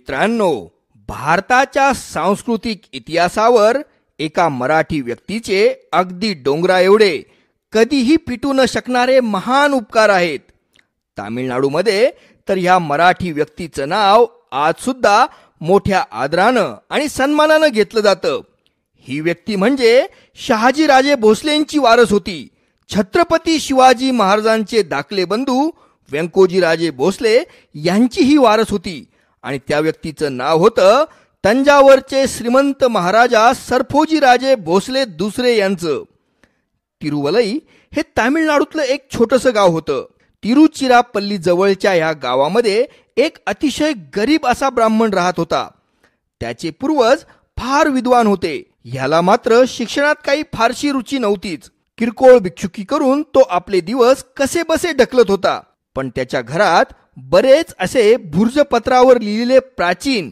मित्रांनो भारताच्या सांस्कृतिक इतिहासावर एका मराठी व्यक्तीचे अगदी डोंगरा एवढे कधीही पिटू न शकणारे महान उपकार आहेत. तामिळनाडूमध्ये तर ह्या मराठी व्यक्तीचं नाव आज सुद्धा मोठ्या आदरानं आणि सन्मानानं घेतलं जातं. ही व्यक्ती म्हणजे शहाजीराजे भोसलेंची वारस होती. छत्रपती शिवाजी महाराजांचे दाखले बंधू व्यंकोजीराजे भोसले यांची ही वारस होती. आणि त्या व्यक्तीचं नाव होतं तंजावरचे श्रीमंत महाराजा सरफोजीराजे भोसले दुसरे यांचं. तिरुवलई हे तामिळनाडूतलं एक छोटंसं गाव होतं. तिरुचिरापल्ली जवळच्या या गावामध्ये एक अतिशय गरीब असा ब्राह्मण राहत होता. त्याचे पूर्वज फार विद्वान होते. ह्याला मात्र शिक्षणात काही फारशी रुची नव्हतीच. किरकोळ भिक्षुकी करून तो आपले दिवस कसे बसे ढकलत होता. पण त्याच्या घरात बरेच असे भुर्जपत्रावर लिहिलेले प्राचीन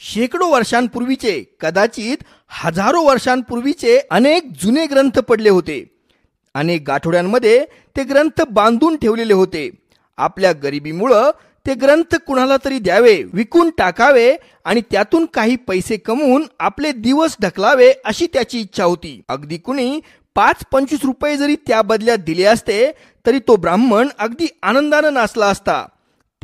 शेकडो वर्षांपूर्वीचे कदाचित हजारो वर्षांपूर्वीचे अनेक जुने ग्रंथ पडले होते. अनेक गाठोड्यांमध्ये ते ग्रंथ बांधून ठेवलेले होते. आपल्या गरिबीमुळं ते ग्रंथ कुणाला तरी द्यावे विकून टाकावे आणि त्यातून काही पैसे कमवून आपले दिवस ढकलावे अशी त्याची इच्छा होती. अगदी कुणी पाच पंचवीस रुपये जरी त्या बदल्यात दिले असते तरी तो ब्राह्मण अगदी आनंदानं नाचला असता.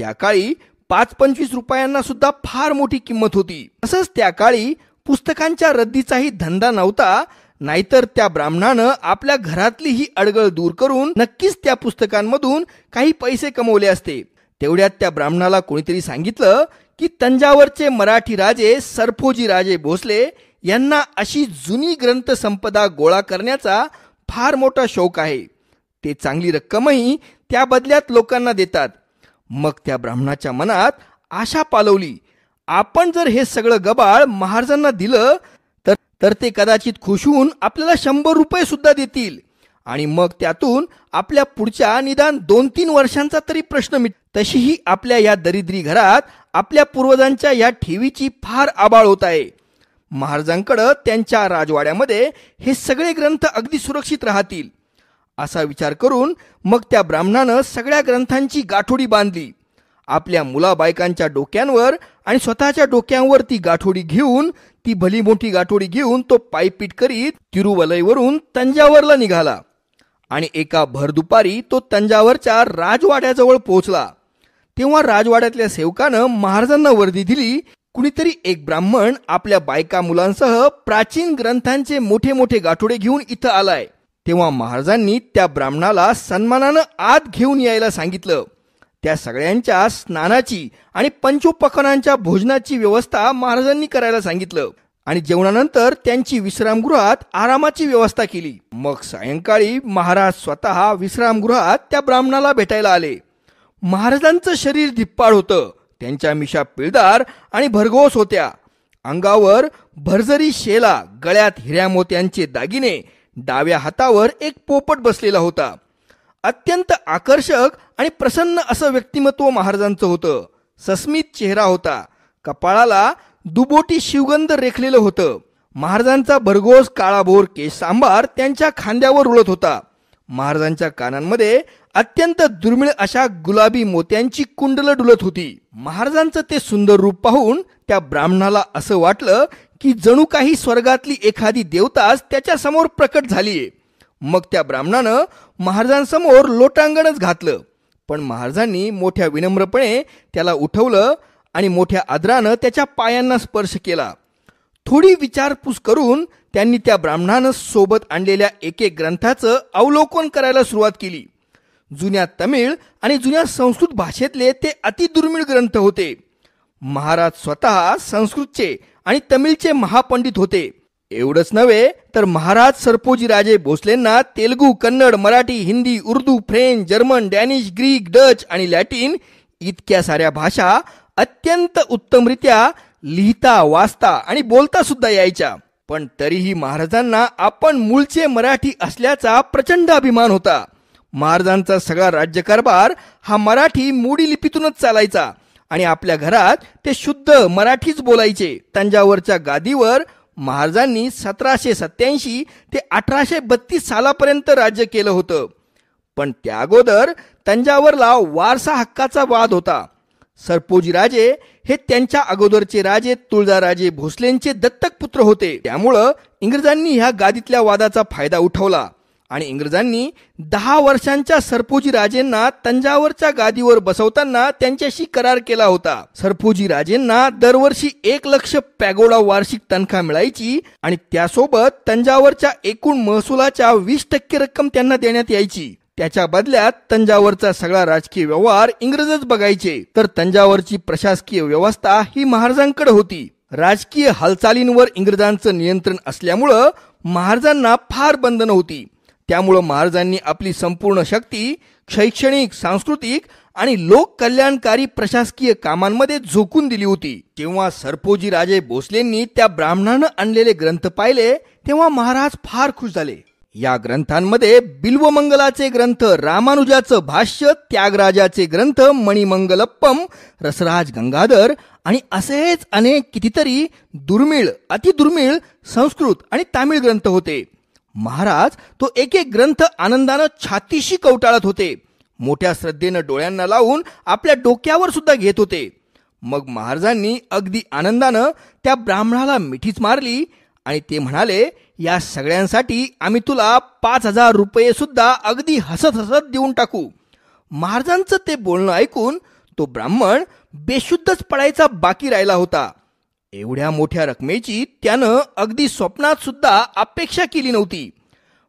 त्या काळी पाच पंचवीस रुपयांना सुद्धा फार मोठी किंमत होती. तसंच त्या काळी पुस्तकांच्या रद्दीचाही धंदा नव्हता नाहीतर त्या ब्राह्मणानं आपल्या घरातली ही अडगळ दूर करून नक्कीच त्या पुस्तकांमधून काही पैसे कमवले असते. तेवढ्यात त्या ब्राह्मणाला कोणीतरी सांगितलं की तंजावरचे मराठी राजे सरफोजी राजे भोसले यांना अशी जुनी ग्रंथ संपदा गोळा करण्याचा फार मोठा शौक आहे. ते चांगली रक्कमही त्या बदल्यात लोकांना देतात. मग त्या ब्राह्मणाच्या मनात आशा पालवली. आपण जर हे सगळं गबाळ महाराजांना दिलं तर तर ते कदाचित खुश होऊन आपल्याला शंभर रुपये सुद्धा देतील. आणि मग त्यातून आपल्या पुढच्या निदान दोन तीन वर्षांचा तरी प्रश्न मिट तशीही आपल्या या दरिद्री घरात आपल्या पूर्वजांच्या या ठेवीची फार आबाळ होत आहे. महाराजांकडं त्यांच्या राजवाड्यामध्ये हे सगळे ग्रंथ अगदी सुरक्षित राहतील. असा विचार करून मग त्या ब्राह्मणानं सगळ्या ग्रंथांची गाठोडी बांधली. आपल्या मुलाबायकांच्या डोक्यांवर आणि स्वतःच्या डोक्यांवर ती गाठोडी घेऊन ती भली मोठी गाठोडी घेऊन तो पायपीट करीत तिरुवलईवरून तंजावरला निघाला. आणि एका भर दुपारी तो तंजावरच्या राजवाड्याजवळ पोहोचला. तेव्हा राजवाड्यातल्या सेवकानं महाराजांना वर्दी दिली. कुणीतरी एक ब्राह्मण आपल्या बायका मुलांसह प्राचीन ग्रंथांचे मोठे मोठे गाठोडे घेऊन इथं आलाय. तेव्हा महाराजांनी त्या ब्राह्मणाला सन्मानानं आत घेऊन यायला सांगितलं. त्या सगळ्यांच्या स्नानाची आणि पंचोपकरणांच्या भोजनाची व्यवस्था महाराजांनी करायला सांगितलं. आणि जेवणानंतर त्यांची विश्रामगृहात आरामाची व्यवस्था केली. मग सायंकाळी महाराज स्वतः विश्रामगृहात त्या ब्राह्मणाला भेटायला आले. महाराजांचं शरीर धिप्पाड होतं. त्यांच्या मिशा पिळदार आणि भरघोस होत्या. अंगावर भरजरी शेला गळ्यात हिऱ्या मोत्यांचे दागिने डाव्या हातावर एक पोपट बसलेला होता. अत्यंत आकर्षक आणि प्रसन्न असं व्यक्तिमत्व महाराजांचं होतं. सस्मित चेहरा होता. कपाळाला दुबोटी शिवगंध रेखलेलं होतं. महाराजांचा भरघोस काळाभोर केश सांबार त्यांच्या खांद्यावर उडत होता. महाराजांच्या कानांमध्ये अत्यंत दुर्मिळ अशा गुलाबी मोत्यांची कुंडलं डुलत होती. महाराजांचं ते सुंदर रूप पाहून त्या ब्राह्मणाला असं वाटलं की जणू काही स्वर्गातली एखादी देवताच त्याच्यासमोर प्रकट झालीये. मग त्या ब्राह्मणानं महाराजांसमोर लोटांगणच घातलं. पण महाराजांनी मोठ्या विनम्रपणे त्याला उठवलं आणि मोठ्या आदरानं त्याच्या पायांना स्पर्श केला. थोडी विचारपूस करून त्यांनी त्या ब्राह्मणानं सोबत आणलेल्या एक एक ग्रंथाचं अवलोकन करायला सुरुवात केली. जुन्या तमिळ आणि जुन्या संस्कृत भाषेतले ते अतिदुर्मिळ ग्रंथ होते. महाराज स्वतः संस्कृतचे आणि तमिळचे महापंडित होते. एवढंच नव्हे तर Maharaj Serfoji Raje भोसलेंना Telugu Kannada Marathi Hindi Urdu French German Danish Greek Dutch आणि लॅटिन इतक्या साऱ्या भाषा अत्यंत उत्तमरित्या लिहिता वाचता आणि बोलता सुद्धा यायच्या. पण तरीही महाराजांना आपण मूळचे मराठी असल्याचा प्रचंड अभिमान होता. महाराजांचा सगळा राज्यकारभार हा मराठी मोडी लिपीतूनच चालायचा. आणि आपल्या घरात ते शुद्ध मराठीच बोलायचे. तंजावरच्या गादीवर महाराजांनी सतराशे सत्याऐंशी ते अठराशे बत्तीस सालापर्यंत राज्य केलं होतं. पण त्या अगोदर तंजावरला वारसा हक्काचा वाद होता. सरपोजी राजे हे त्यांच्या अगोदरचे राजे तुळजाराजे भोसलेंचे दत्तक पुत्र होते. त्यामुळं इंग्रजांनी ह्या गादीतल्या वादाचा फायदा उठवला. आणि इंग्रजांनी दहा वर्षांच्या सरपोजी राजेंना तंजावरच्या गादीवर बसवताना त्यांच्याशी करार केला होता. सरपोजी राजेंना दरवर्षी एक लक्ष पॅगोडा वार्षिक तनखा मिळायची आणि त्यासोबत तंजावरच्या एकूण महसुलाच्या वीस टक्के रक्कम त्यांना देण्यात यायची. त्याच्या बदल्यात तंजावरचा सगळा राजकीय व्यवहार इंग्रजच बघायचे. तर तंजावरची प्रशासकीय व्यवस्था ही महाराजांकडे होती. राजकीय हालचालींवर इंग्रजांचं नियंत्रण असल्यामुळं महाराजांना फार बंधनं होती. त्यामुळं महाराजांनी आपली संपूर्ण शक्ती शैक्षणिक सांस्कृतिक आणि लोककल्याणकारी प्रशासकीय कामांमध्ये झोकून दिली होती. तेव्हा सरपोजी राजे भोसलेंनी त्या ब्राह्मणानं आणलेले ग्रंथ पाहिले तेव्हा महाराज फार खुश झाले. या ग्रंथांमध्ये बिल्वमंगलाचे ग्रंथ रामानुजाचं भाष्य त्यागराजाचे ग्रंथ मणिमंगलप्पम रसराज गंगाधर आणि असेच अनेक कितीतरी दुर्मिळ अतिदुर्मिळ संस्कृत आणि तामिळ ग्रंथ होते. महाराज तो एक एक ग्रंथ आनंदानं छातीशी कवटाळत होते. मोठ्या श्रद्धेनं डोळ्यांना लावून आपल्या डोक्यावर सुद्धा घेत होते. मग महाराजांनी अगदी आनंदानं त्या ब्राह्मणाला मिठीच मारली आणि ते म्हणाले या सगळ्यांसाठी आम्ही तुला पाच हजार रुपये सुद्धा अगदी हसत हसत देऊन टाकू. महाराजांचं ते बोलणं ऐकून तो ब्राह्मण बेशुद्धच पडायचा बाकी राहिला होता. एवढ्या मोठ्या रकमेची त्यानं अगदी स्वप्नात सुद्धा अपेक्षा केली नव्हती.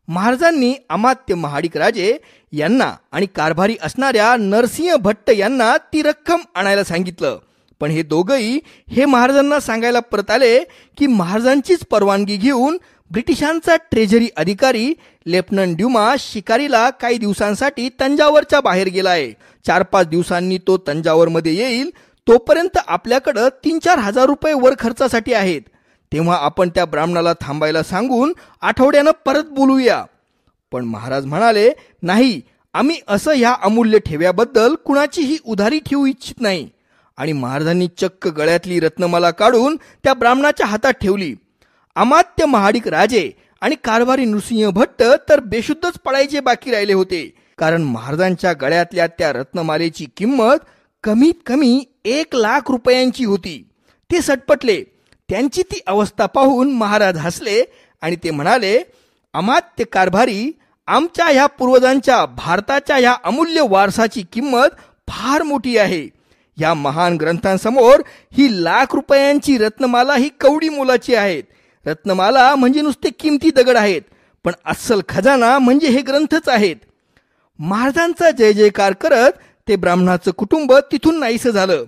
महाराजांनी अमात्य महाडिक राजे यांना आणि कारभारी असणाऱ्या नरसिंह भट्ट यांना ती रक्कम आणायला सांगितलं. पण हे दोघंही हे महाराजांना सांगायला परत आले की महाराजांचीच परवानगी घेऊन ब्रिटिशांचा ट्रेझरी अधिकारी लेफ्टनंट ड्युमा शिकारीला काही दिवसांसाठी तंजावरच्या बाहेर गेलाय. चार पाच दिवसांनी तो तंजावरमध्ये येईल तोपर्यंत आपल्याकडं तीन चार हजार रुपये वर खर्चासाठी आहेत. तेव्हा आपण त्या ब्राह्मणाला थांबायला सांगून आठवड्यानं परत बोलूया. पण महाराज म्हणाले नाही आम्ही असं ह्या अमूल्य ठेव्याबद्दल कुणाचीही उधारी ठेवू इच्छित नाही. आणि महाराजांनी चक्क गळ्यातली रत्नमाला काढून त्या ब्राह्मणाच्या हातात ठेवली. अमात्य महाडिक राजे आणि कारभारी नृसिंह भट्ट तर बेशुद्धच पडायचे बाकी राहिले होते. कारण महाराजांच्या गळ्यातल्या त्या रत्नमालेची किंमत कमीत कमी एक लाख रुपयांची होती. ते सटपटले. त्यांची ती अवस्था पाहून महाराज हसले आणि ते म्हणाले अमात्य कारभारी आमच्या ह्या पूर्वजांच्या भारताच्या ह्या अमूल्य वारसाची किंमत फार मोठी आहे. या महान ग्रंथांसमोर ही लाख रुपयांची रत्नमाला ही कवडी मोलाची आहेत. रत्नमाला म्हणजे नुसते किमती दगड आहेत पण अस्सल खजाना म्हणजे हे ग्रंथच आहेत. महाराजांचा जय जयकार करत ते ब्राह्मणाचं कुटुंब तिथून नाहीसं झालं.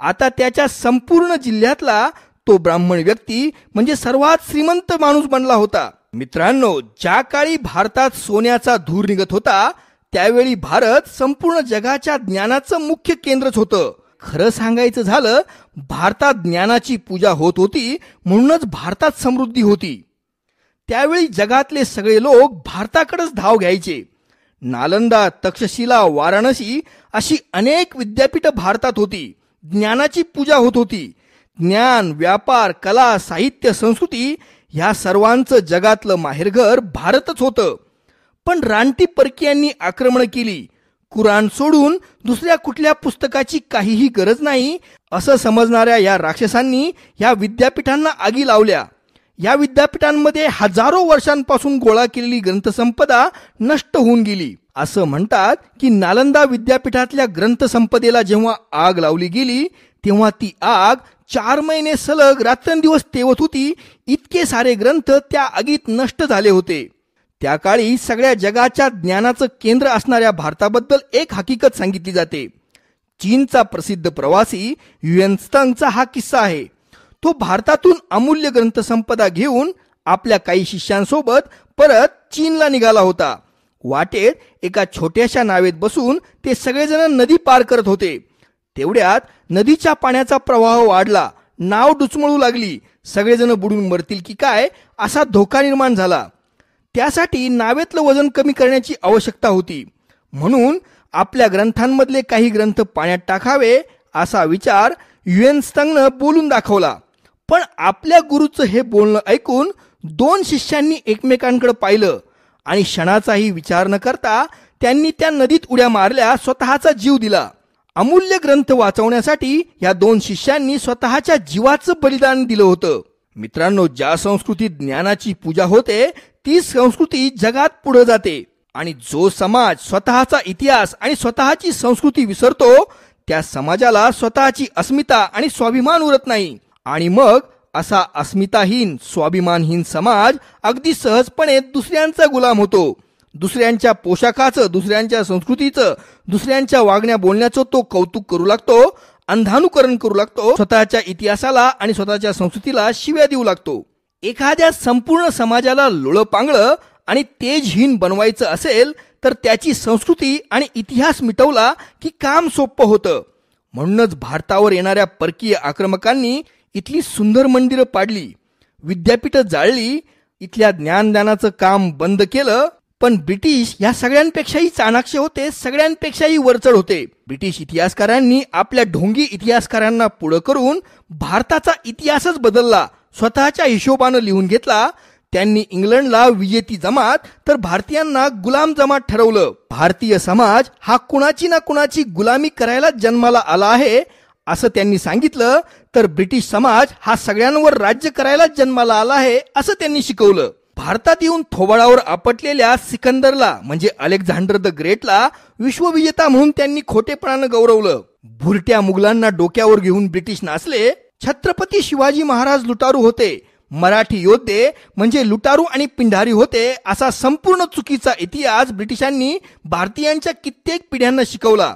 आता त्याच्या संपूर्ण जिल्ह्यातला तो ब्राह्मण व्यक्ती म्हणजे सर्वात श्रीमंत माणूस बनला होता. मित्रांनो ज्या काळी भारतात सोन्याचा धूर निघत होता त्यावेळी भारत संपूर्ण जगाच्या ज्ञानाचं मुख्य केंद्रच होतं. खरं सांगायचं झालं भारतात ज्ञानाची पूजा होत होती म्हणूनच भारतात समृद्धी होती. त्यावेळी जगातले सगळे लोक भारताकडेच धाव घ्यायचे. नालंदा तक्षशिला वाराणसी अशी अनेक विद्यापीठ भारतात होती. ज्ञानाची पूजा होत होती. ज्ञान व्यापार कला साहित्य संस्कृती ह्या सर्वांचं जगातलं माहेरघर भारतच होतं. पण रानटी परकीयांनी आक्रमण केली. कुराण सोडून दुसऱ्या कुठल्या पुस्तकाची काहीही गरज नाही असं समजणाऱ्या या राक्षसांनी या विद्यापीठांना आगी लावल्या. या विद्यापीठांमध्ये हजारो वर्षांपासून गोळा केलेली ग्रंथसंपदा नष्ट होऊन गेली. असं म्हणतात की नालंदा विद्यापीठातल्या ग्रंथसंपदेला जेव्हा आग लावली गेली तेव्हा ती आग चार महिने सलग रात्रंदिवस तेवत होती. इतके सारे ग्रंथ त्या आगीत नष्ट झाले होते. त्या काळी सगळ्या जगाच्या ज्ञानाचं केंद्र असणाऱ्या भारताबद्दल एक हकीकत सांगितली जाते. चीनचा प्रसिद्ध प्रवासी युएन स्तंगचा हा किस्सा आहे. तो भारतातून अमूल्य ग्रंथसंपदा घेऊन आपल्या काही शिष्यांसोबत परत चीनला निघाला होता. वाटेत एका छोट्याशा नावेत बसून ते सगळेजण नदी पार करत होते. तेवढ्यात नदीच्या पाण्याचा प्रवाह वाढला. नाव डुचमळू लागली. सगळेजण बुडून मरतील की काय असा धोका निर्माण झाला. त्यासाठी नावेतलं वजन कमी करण्याची आवश्यकता होती. म्हणून आपल्या ग्रंथांमधले काही ग्रंथ पाण्यात टाकावे असा विचार युएन स्तंगनं बोलून दाखवला. पण आपल्या गुरुचं हे बोलणं ऐकून दोन शिष्यांनी एकमेकांकडे पाहिलं आणि क्षणाचाही विचार न करता त्यांनी त्या नदीत उड्या मारल्या स्वतःचा जीव दिला. अमूल्य ग्रंथ वाचवण्यासाठी या दोन शिष्यांनी स्वतःच्या जीवाचं बलिदान दिलं होतं. मित्रांनो ज्या संस्कृतीत ज्ञानाची पूजा होते ती संस्कृती जगात पुढे जाते. आणि जो समाज स्वतःचा इतिहास आणि स्वतःची संस्कृती विसरतो त्या समाजाला स्वतःची अस्मिता आणि स्वाभिमान उरत नाही. आणि मग असा अस्मिताहीन स्वाभिमानहीन समाज अगदी सहजपणे दुसऱ्यांचा गुलाम होतो. दुसऱ्यांच्या पोशाखाचं दुसऱ्यांच्या संस्कृतीचं दुसऱ्यांच्या वागण्या बोलण्याचं तो कौतुक करू लागतो अंधानुकरण करू लागतो स्वतःच्या इतिहासाला आणि स्वतःच्या संस्कृतीला शिव्या देऊ लागतो. एखाद्या संपूर्ण समाजाला लोळ पांगळं आणि तेजहीन बनवायचं असेल तर त्याची संस्कृती आणि इतिहास मिटवला की काम सोपं होतं. म्हणूनच भारतावर येणाऱ्या परकीय आक्रमकांनी इथली सुंदर मंदिरं पाडली विद्यापीठं जाळली इथल्या ज्ञानदानाचं काम बंद केलं पण ब्रिटिश या सगळ्यांपेक्षाही चाणाक्ष होते सगळ्यांपेक्षाही वरचढ होते. ब्रिटिश इतिहासकारांनी आपल्या ढोंगी इतिहासकारांना पुढं करून भारताचा इतिहासच बदलला स्वतःच्या हिशोबानं लिहून घेतला त्यांनी इंग्लंडला विजेती जमात तर भारतीयांना गुलाम जमात ठरवलं. भारतीय समाज हा कुणाची ना कुणाची गुलामी करायला जन्माला आला आहे असं त्यांनी सांगितलं तर ब्रिटिश समाज हा सगळ्यांवर राज्य करायला जन्माला आला आहे असं त्यांनी शिकवलं. भारतात येऊन थोबाळावर आपटलेल्या सिकंदरला म्हणजे अलेक्झांडर द ग्रेटला विश्वविजेता म्हणून त्यांनी खोटेपणानं गौरवलं. भुरट्या मुघलांना डोक्यावर घेऊन ब्रिटिश नाचले छत्रपती शिवाजी महाराज लुटारू होते मराठी योद्धे म्हणजे लुटारू आणि पिंढारी होते असा संपूर्ण चुकीचा इतिहास ब्रिटिशांनी भारतीयांच्या कित्येक पिढ्यांना शिकवला.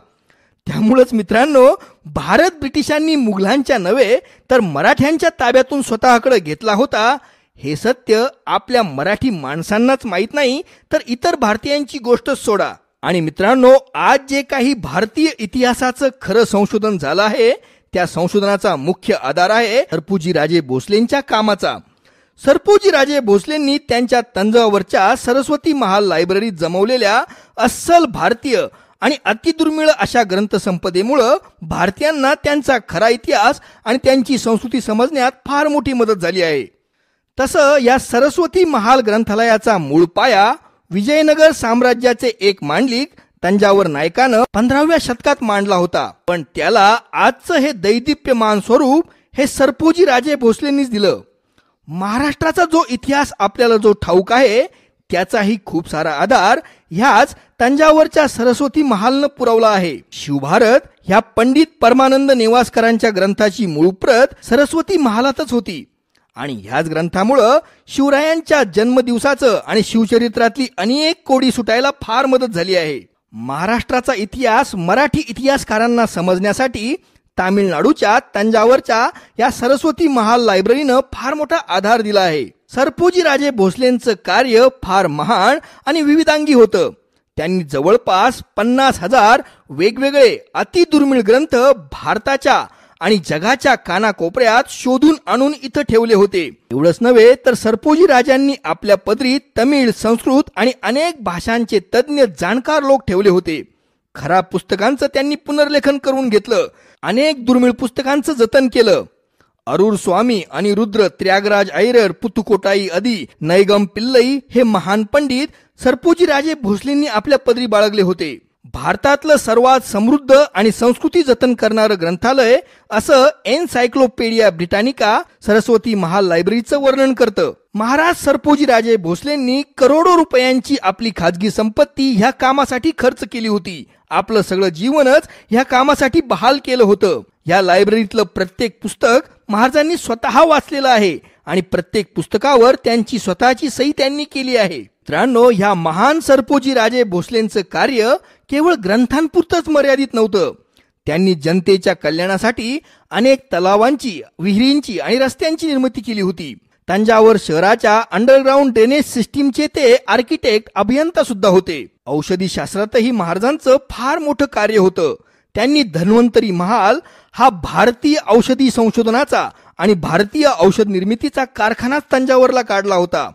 त्यामुळंच मित्रांनो भारत ब्रिटिशांनी मुघलांच्या नव्हे तर मराठ्यांच्या ताब्यातून स्वतःकडे घेतला होता. हे सत्य आपल्या मराठी माणसांनाच माहीत नाही तर इतर भारतीयांची गोष्ट सोडा. आणि मित्रांनो आज जे काही भारतीय इतिहासाचं खरं संशोधन झालं आहे त्या संशोधनाचा मुख्य आधार आहे सरपूजी राजे भोसलेंच्या कामाचा. सरपूजी राजे भोसलेंनी त्यांच्या तंजावरच्या सरस्वती महाल लायब्ररीत जमवलेल्या अस्सल भारतीय आणि अतिदुर्मिळ अशा ग्रंथसंपदेमुळं भारतीयांना त्यांचा खरा इतिहास आणि त्यांची संस्कृती समजण्यात फार मोठी मदत झाली आहे. तसं या सरस्वती महाल ग्रंथालयाचा मूळ पाया विजयनगर साम्राज्याचे एक मांडलिक तंजावर नायकानं पंधराव्या शतकात मांडला होता. पण त्याला आजचं हे दैदिप्यमान स्वरूप हे सरपोजी राजे भोसलेंनीच दिलं. महाराष्ट्राचा जो इतिहास आपल्याला जो ठाऊक आहे त्याचाही खूप सारा आधार ह्याच तंजावरच्या सरस्वती महालनं पुरवला आहे. शिवभारत ह्या पंडित परमानंद नेवासकरांच्या ग्रंथाची मूळ प्रत सरस्वती महालातच होती. आणि ह्याच ग्रंथामुळं शिवरायांच्या जन्मदिवसाचं आणि शिवचरित्रातली अनेक कोडी सुटायला फार मदत झाली आहे. महाराष्ट्राचा इतिहास मराठी इतिहासकारांना समजण्यासाठी तामिळनाडूच्या तंजावरच्या या सरस्वती महाल लायब्ररीनं फार मोठा आधार दिला आहे. सरपोजी राजे भोसलेंचं कार्य फार महान आणि विविधांगी होतं. त्यांनी जवळपास पन्नास हजार वेगवेगळे अतिदुर्मिळ ग्रंथ भारताच्या आणि जगाच्या कानाकोपऱ्यात शोधून आणून इथं ठेवले होते. एवढंच नव्हे तर सरपोजी राजांनी आपल्या पदरीत तमिळ संस्कृत आणि अनेक भाषांचे तज्ज्ञ जाणकार लोक ठेवले होते. खराब पुस्तकांचं त्यांनी पुनर्लेखन करून घेतलं. अनेक दुर्मिळ पुस्तकांचं जतन केलं. अरुर स्वामी आणि रुद्र त्यागराज ऐरर पुतुकोटाई आदी नैगम पिल्लई हे महान पंडित सरपूजी राजे भोसलेंनी आपल्या पदरी बाळगले होते. भारतातलं सर्वात समृद्ध आणि संस्कृती जतन करणारं ग्रंथालय असं एनसायक्लोपेडिया ब्रिटानिका सरस्वती महाल लायब्ररीचं वर्णन करतं. महाराज सरपोजी राजे भोसलेंनी करोडो रुपयांची आपली खाजगी संपत्ती ह्या कामासाठी खर्च केली होती. आपलं सगळं जीवनच ह्या कामासाठी बहाल केलं होतं. या लायब्ररीतलं प्रत्येक पुस्तक महाराजांनी स्वतः वाचलेलं आहे आणि प्रत्येक पुस्तकावर त्यांची स्वतःची सही त्यांनी केली आहे. मित्रांनो ह्या महान सरपोजी राजे भोसलेंचं कार्य केवळ ग्रंथांपुरतच मर्यादित नव्हतं. त्यांनी जनतेच्या कल्याणासाठी अनेक तलावांची विहिरींची आणि रस्त्यांची निर्मिती केली होती. तंजावर शहराच्या अंडरग्राऊंड ड्रेनेज सिस्टीमचे ते आर्किटेक्ट अभियंता सुद्धा होते. औषधी शास्त्रातही महाराजांचं फार मोठं कार्य होतं. त्यांनी धन्वंतरी महाल हा भारतीय औषधी संशोधनाचा आणि भारतीय औषध निर्मितीचा कारखानाच तंजावरला काढला होता.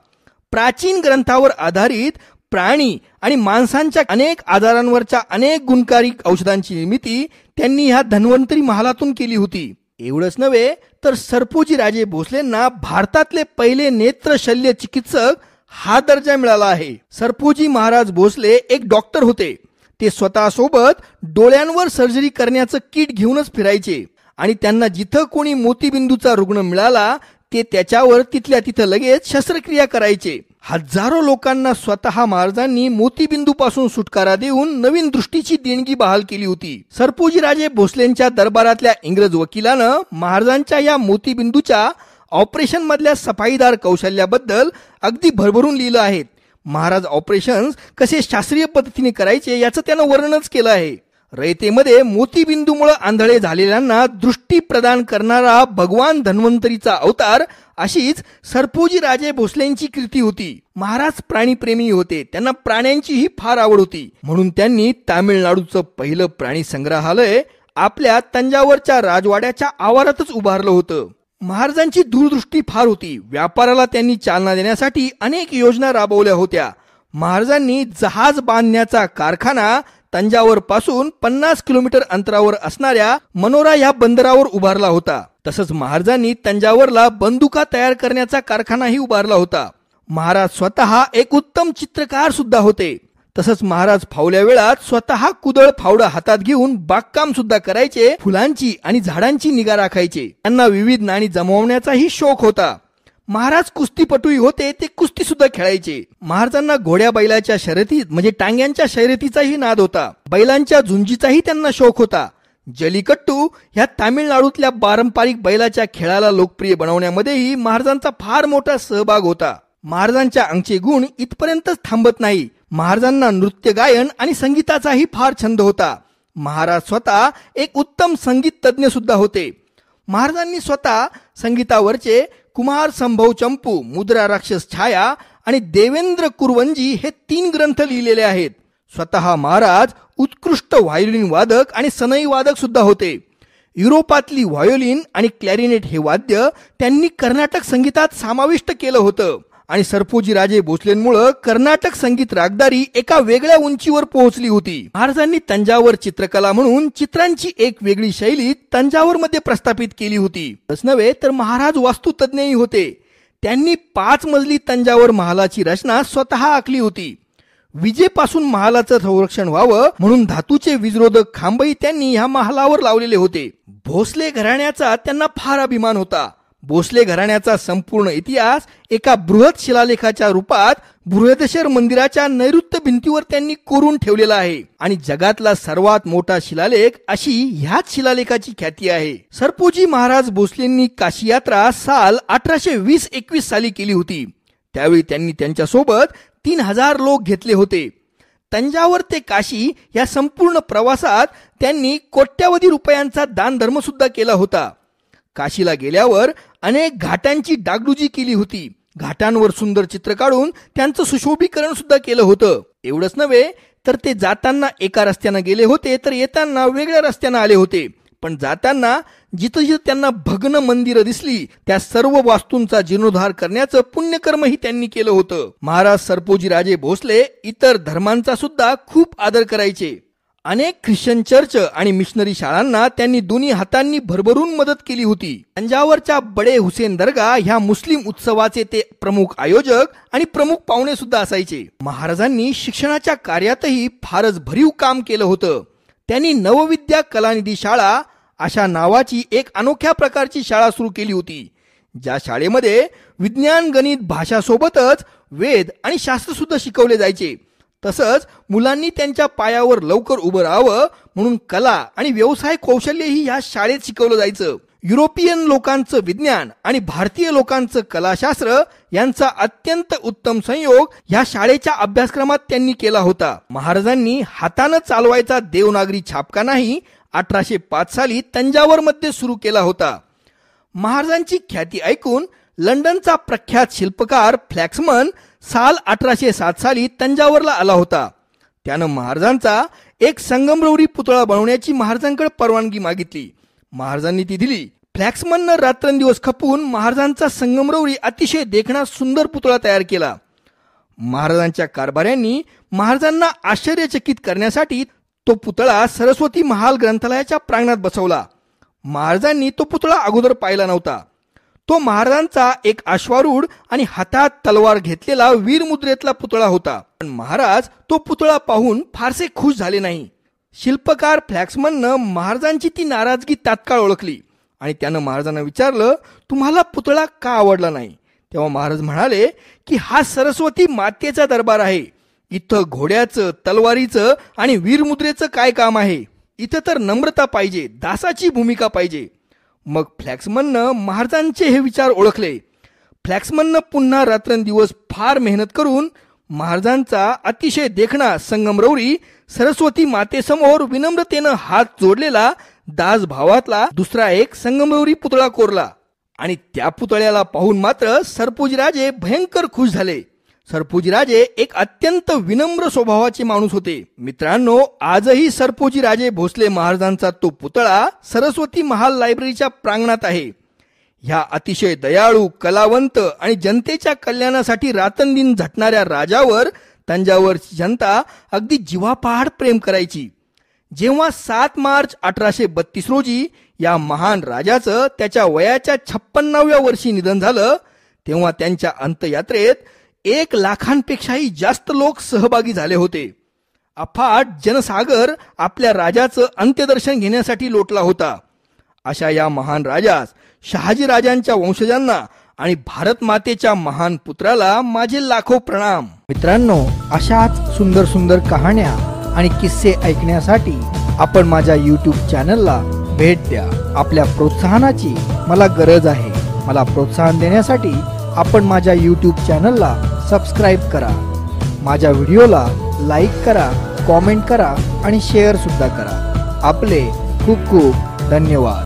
प्राचीन ग्रंथावर आधारित प्राणी आणि माणसांच्या अनेक आजारांवरच्या अनेक गुणकारी औषधांची निर्मिती त्यांनी ह्या धन्वंतरी महालातून केली होती. एवढंच नव्हे तर सरपोजी राजे भोसलेंना भारतातले पहिले नेत्र शल्य चिकित्सक हा दर्जा मिळाला आहे. सरपोजी महाराज भोसले एक डॉक्टर होते. ते स्वतःसोबत डोळ्यांवर सर्जरी करण्याचं किट घेऊनच फिरायचे. आणि त्यांना जिथं कोणी मोतीबिंदूचा रुग्ण मिळाला ते त्याच्यावर तिथल्या तिथं लगेच शस्त्रक्रिया करायचे. हजारो लोकांना स्वतः महाराजांनी मोतीबिंदूपासून सुटकारा देऊन नवीन दृष्टीची देणगी बहाल केली होती. सरपोजीराजे भोसलेंच्या दरबारातल्या इंग्रज वकिलानं महाराजांच्या या मोतीबिंदूच्या ऑपरेशन मधल्या सफाईदार कौशल्याबद्दल अगदी भरभरून लिहिलं आहे. महाराज ऑपरेशन्स कसे शास्त्रीय पद्धतीने करायचे याचं त्यानं वर्णनच केलं आहे. रयतेमध्ये मोतीबिंदूमुळे आंधळे झालेल्यांना दृष्टी प्रदान करणारा भगवान धन्वंतरीचा अवतार अशीच सरपोजी राजे भोसलेंची कृती होती. महाराज प्राणीप्रेमी होते. त्यांना प्राण्यांचीही फार आवड होती. म्हणून त्यांनी तामिळनाडूचं पहिलं प्राणी संग्रहालय आपल्या तंजावरच्या राजवाड्याच्या आवारातच उभारलं होतं. महाराजांची दूरदृष्टी फार होती. व्यापाराला त्यांनी चालना देण्यासाठी अनेक योजना राबवल्या होत्या. महाराजांनी जहाज बांधण्याचा कारखाना तंजावर पासून पन्नास किलोमीटर अंतरावर असणाऱ्या मनोरा या बंदरावर उभारला होता. तसंच महाराजांनी तंजावरला बंदुका तयार करण्याचा कारखानाही उभारला होता. महाराज स्वतः एक उत्तम चित्रकार सुद्धा होते. तसंच महाराज फावल्या वेळात स्वतः कुदळ फावडं हातात घेऊन बागकाम सुद्धा करायचे फुलांची आणि झाडांची निगा राखायचे. त्यांना विविध नाणी जमवण्याचाही शोक होता. महाराज कुस्तीपटूही होते ते कुस्ती सुद्धा खेळायचे. महाराजांना घोड्या बैलाच्या शर्यतीत म्हणजे टांग्यांच्या शर्यतीचाही नाद होता. बैलांच्या झुंजीचाही त्यांना शौक होता. जलीकट्टू ह्या तामिळनाडूतल्या पारंपरिक बैलाच्या खेळाला लोकप्रिय बनवण्यामध्येही महाराजांचा फार मोठा सहभाग होता. महाराजांच्या अंगचे गुण इथपर्यंतच थांबत नाही. महाराजांना नृत्य गायन आणि संगीताचाही फार छंद होता. महाराज स्वतः एक उत्तम संगीत तज्ज्ञ सुद्धा होते. महाराजांनी स्वतः संगीतावरचे कुमार संभव चंपू मुद्रा राक्षस छाया आणि देवेंद्र कुरवंजी हे तीन ग्रंथ लिहिलेले आहेत. स्वतः महाराज उत्कृष्ट व्हायोलिन वादक आणि सनई वादक सुद्धा होते. युरोपातली व्हायोलिन आणि क्लॅरिनेट हे वाद्य त्यांनी कर्नाटक संगीतात समाविष्ट केलं होतं. आणि सरपोजी राजे भोसलेंमुळे कर्नाटक संगीत रागदारी एका वेगळ्या उंचीवर पोहोचली होती. महाराजांनी तंजावर चित्रकला म्हणून चित्रांची एक वेगळी शैली तंजावर मध्ये प्रस्थापित केली होती. तस नव्हे तर महाराज वास्तुतज्ञही होते. त्यांनी पाच मजली तंजावर महालाची रचना स्वतः आखली होती. विजेपासून महालाचं संरक्षण व्हावं म्हणून धातूचे विजरोधक खांबही त्यांनी ह्या महालावर लावलेले होते. भोसले घराण्याचा त्यांना फार अभिमान होता. भोसले घराण्याचा संपूर्ण इतिहास एका बृहत शिलालेखाच्या रूपात बृहदेश्वर मंदिराच्या नैऋत्य भिंतीवर त्यांनी कोरून ठेवलेला आहे. आणि जगातला सर्वात मोठा शिलालेख अशी ह्याच शिलालेखाची ख्याती आहे. सरपोजी महाराज भोसलेंनी काशी यात्रा साल अठराशे वीस एकवीस साली केली होती. त्यावेळी त्यांनी त्यांच्यासोबत तीन हजार लोक घेतले होते. तंजावर ते काशी या संपूर्ण प्रवासात त्यांनी कोट्यावधी रुपयांचा दानधर्म सुद्धा केला होता. काशीला गेल्यावर अनेक घाटांची डागडुजी केली होती. घाटांवर सुंदर चित्र काढून त्यांचं सुशोभीकरण सुद्धा केलं होतं. एवढंच नव्हे तर ते जाताना एका रस्त्यानं गेले होते तर येताना वेगळ्या रस्त्यानं आले होते. पण जाताना जिथं जिथं त्यांना भग्न मंदिरं दिसली त्या सर्व वास्तूंचा जीर्णोद्धार करण्याचं पुण्यकर्मही त्यांनी केलं होतं. महाराज सरपोजी राजे भोसले इतर धर्मांचा सुद्धा खूप आदर करायचे. अनेक ख्रिश्चन चर्च आणि मिशनरी शाळांना त्यांनी दोन्ही हातांनी भरभरून मदत केली होती. तंजावरच्या बडे हुसेन दर्गा ह्या मुस्लिम उत्सवाचे ते प्रमुख आयोजक आणि प्रमुख पाहुणे सुद्धा असायचे. महाराजांनी शिक्षणाच्या कार्यातही फारच भरीव काम केलं होतं. त्यांनी नवविद्या कलानिधी शाळा अशा नावाची एक अनोख्या प्रकारची शाळा सुरू केली होती. ज्या शाळेमध्ये विज्ञान गणित भाषासोबतच वेद आणि शास्त्र सुद्धा शिकवले जायचे. तसंच मुलांनी त्यांच्या पायावर लवकर उभं राहावं म्हणून कला आणि व्यवसाय कौशल्यही ह्या शाळेत शिकवलं जायचं. युरोपियन लोकांचं विज्ञान आणि भारतीय लोकांचं कलाशास्त्र यांचा अत्यंत उत्तम संयोग ह्या शाळेच्या अभ्यासक्रमात त्यांनी केला होता. महाराजांनी हातानं चालवायचा देवनागरी छापखानाही अठराशे पाच साली तंजावर मध्ये सुरू केला होता. महाराजांची ख्याती ऐकून लंडनचा प्रख्यात शिल्पकार फ्लॅक्समन साल अठराशे सात साली तंजावरला आला होता. त्यानं महाराजांचा एक संगमरवरी पुतळा बनवण्याची महाराजांकडे परवानगी मागितली. महाराजांनी ती दिली. फ्लॅक्समननं रात्रंदिवस खपून महाराजांचा संगमरवरी अतिशय देखणा सुंदर पुतळा तयार केला. महाराजांच्या कारभाऱ्यांनी महाराजांना आश्चर्यचकित करण्यासाठी तो पुतळा सरस्वती महाल ग्रंथालयाच्या प्रांगणात बसवला. महाराजांनी तो पुतळा अगोदर पाहिला नव्हता. तो महाराजांचा एक अश्वारूढ आणि हातात तलवार घेतलेला वीरमुद्रेतला पुतळा होता. पण महाराज तो पुतळा पाहून फारसे खुश झाले नाही. शिल्पकार फ्लॅक्समननं महाराजांची ती नाराजगी तात्काळ ओळखली. आणि त्यानं महाराजांना विचारलं तुम्हाला पुतळा का आवडला नाही? तेव्हा महाराज म्हणाले की हा सरस्वती मातेचा दरबार आहे. इथं घोड्याचं तलवारीचं आणि वीरमुद्रेचं काय काम आहे? इथं तर नम्रता पाहिजे दासाची भूमिका पाहिजे. मग फ्लॅक्समननं महाराजांचे हे विचार ओळखले. फ्लॅक्समननं पुन्हा रात्रंदिवस फार मेहनत करून महाराजांचा अतिशय देखणा संगमरवरी सरस्वती मातेसमोर विनम्रतेनं हात जोडलेला दास भावातला दुसरा एक संगमरवरी पुतळा कोरला. आणि त्या पुतळ्याला पाहून मात्र सरपुजराजे भयंकर खुश झाले. सरपोजीराजे एक अत्यंत विनम्र स्वभावाचे माणूस होते. मित्रांनो आजही सरपोजीराजे भोसले महाराजांचा तो पुतळा सरस्वती महाल लायब्ररीच्या प्रांगणात आहे. ह्या अतिशय दयाळू कलावंत आणि जनतेच्या कल्याणासाठी रातनदिन झटणाऱ्या राजावर तंजावरची जनता अगदी जीवापहाड प्रेम करायची. जेव्हा सात मार्च अठराशे बत्तीस रोजी या महान राजाचं त्याच्या वयाच्या छप्पन्नाव्या वर्षी निधन झालं तेव्हा त्यांच्या अंत्ययात्रेत एक लाखांपेक्षाही जास्त लोक सहभागी झाले होते. अफाट जनसागर आपल्या राजाचं अंत्यदर्शन घेण्यासाठी लोटला होता. अशा या महान राजास शहाजी राजांच्या वंशजांना आणि भारत मातेच्या महान पुत्राला माझे लाखो प्रणाम. मित्रांनो अशाच सुंदर सुंदर कहाण्या आणि किस्से ऐकण्यासाठी आपण माझ्या यूट्यूब चॅनलला भेट द्या. आपल्या प्रोत्साहनाची मला गरज आहे. मला प्रोत्साहन देण्यासाठी आपण माझ्या यूट्यूब चॅनलला सबस्क्राईब करा. माझ्या व्हिडिओला लाईक करा कॉमेंट करा आणि शेअरसुद्धा करा. आपले खूप खूप धन्यवाद.